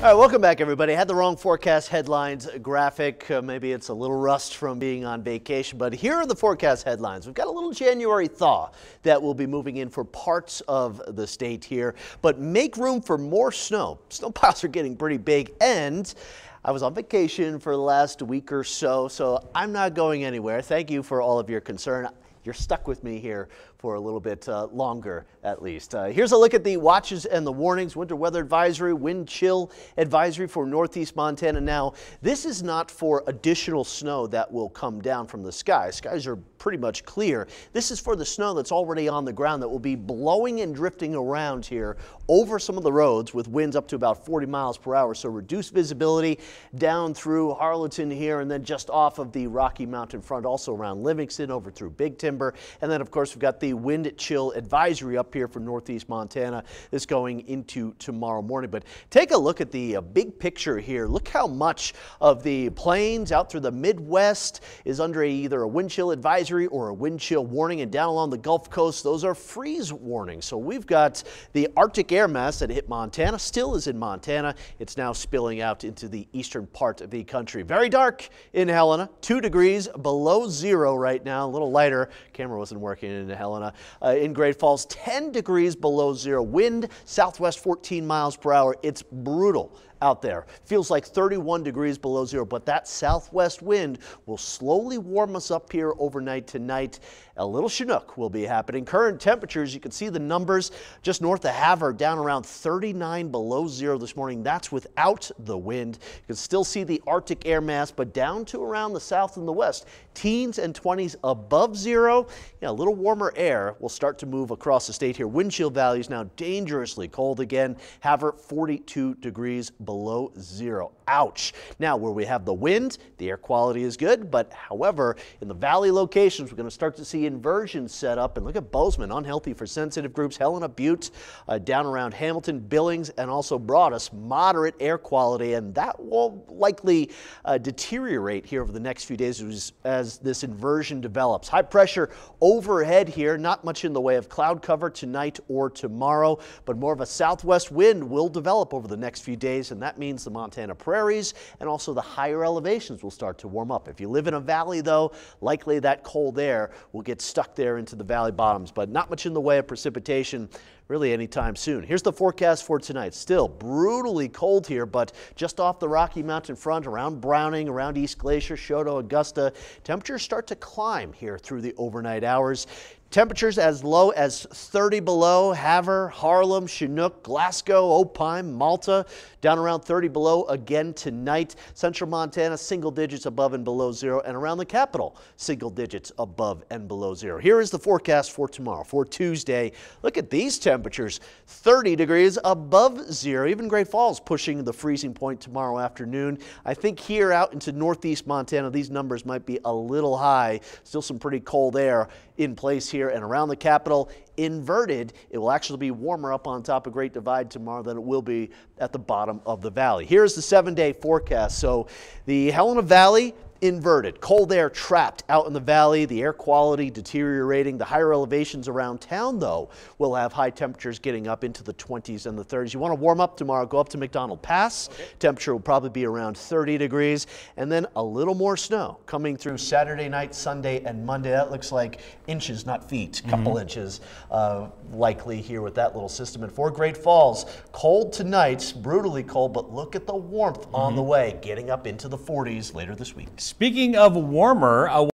All right, welcome back, everybody. I had the wrong forecast headlines graphic. Uh, maybe it's a little rust from being on vacation, but here are the forecast headlines. We've got a little January thaw that will be moving in for parts of the state here, but make room for more snow. Snow piles are getting pretty big, and I was on vacation for the last week or so, so I'm not going anywhere. Thank you for all of your concern you're stuck with me here for a little bit uh, longer at least. Uh, here's a look at the watches and the warnings. Winter weather advisory, wind chill advisory for northeast Montana. Now, this is not for additional snow that will come down from the sky. Skies are pretty much clear. This is for the snow that's already on the ground that will be blowing and drifting around here over some of the roads with winds up to about 40 miles per hour. So reduced visibility down through Harlowton here and then just off of the Rocky Mountain front, also around Livingston over through Big Timber. And then, of course, we've got the wind chill advisory up here for northeast Montana that's going into tomorrow morning. But take a look at the uh, big picture here. Look how much of the plains out through the Midwest is under a, either a wind chill advisory or a wind chill warning. And down along the Gulf Coast, those are freeze warnings. So we've got the Arctic air mass that hit Montana, still is in Montana. It's now spilling out into the eastern part of the country. Very dark in Helena, two degrees below zero right now, a little lighter. Camera wasn't working in Helena uh, in Great Falls, 10 degrees below zero. Wind southwest 14 miles per hour. It's brutal out there. Feels like 31 degrees below zero, but that southwest wind will slowly warm us up here overnight tonight. A little Chinook will be happening. Current temperatures, you can see the numbers just north of Havre down around 39 below zero this morning. That's without the wind. You can still see the Arctic air mass, but down to around the south and the west. Teens and 20s above zero. Yeah, a little warmer air will start to move across the state here. Wind chill values now dangerously cold again. Havre 42 degrees below below zero. Ouch. Now, where we have the wind, the air quality is good, but however, in the valley locations, we're going to start to see inversions set up. And look at Bozeman, unhealthy for sensitive groups. Helena Butte, uh, down around Hamilton, Billings, and also Broadus, moderate air quality, and that will likely uh, deteriorate here over the next few days as, as this inversion develops. High pressure overhead here, not much in the way of cloud cover tonight or tomorrow, but more of a southwest wind will develop over the next few days, and and that means the Montana prairies and also the higher elevations will start to warm up. If you live in a valley, though, likely that cold air will get stuck there into the valley bottoms, but not much in the way of precipitation really anytime soon. Here's the forecast for tonight. Still brutally cold here, but just off the Rocky Mountain front, around Browning, around East Glacier, Choteau, Augusta, temperatures start to climb here through the overnight hours. Temperatures as low as 30 below Havre, Harlem, Chinook, Glasgow, Opheim, Malta, down around 30 below again tonight. Central Montana, single digits above and below zero, and around the capital, single digits above and below zero. Here is the forecast for tomorrow, for Tuesday. Look at these temperatures 30 degrees above zero. Even Great Falls pushing the freezing point tomorrow afternoon. I think here out into northeast Montana, these numbers might be a little high. Still some pretty cold air in place here and around the capital inverted. It will actually be warmer up on top of Great Divide tomorrow than it will be at the bottom of the valley. Here's the seven day forecast. So the Helena Valley inverted. Cold air trapped out in the valley, the air quality deteriorating. The higher elevations around town, though, will have high temperatures getting up into the 20s and the 30s. You want to warm up tomorrow, go up to McDonald Pass. Okay. Temperature will probably be around 30 degrees. And then a little more snow coming through Saturday night, Sunday, and Monday. That looks like inches, not feet, a couple mm -hmm. inches uh, likely here with that little system. And for Great Falls, cold tonight, brutally cold, but look at the warmth mm -hmm. on the mm-hmm. way, getting up into the 40s later this week. Speaking of warmer,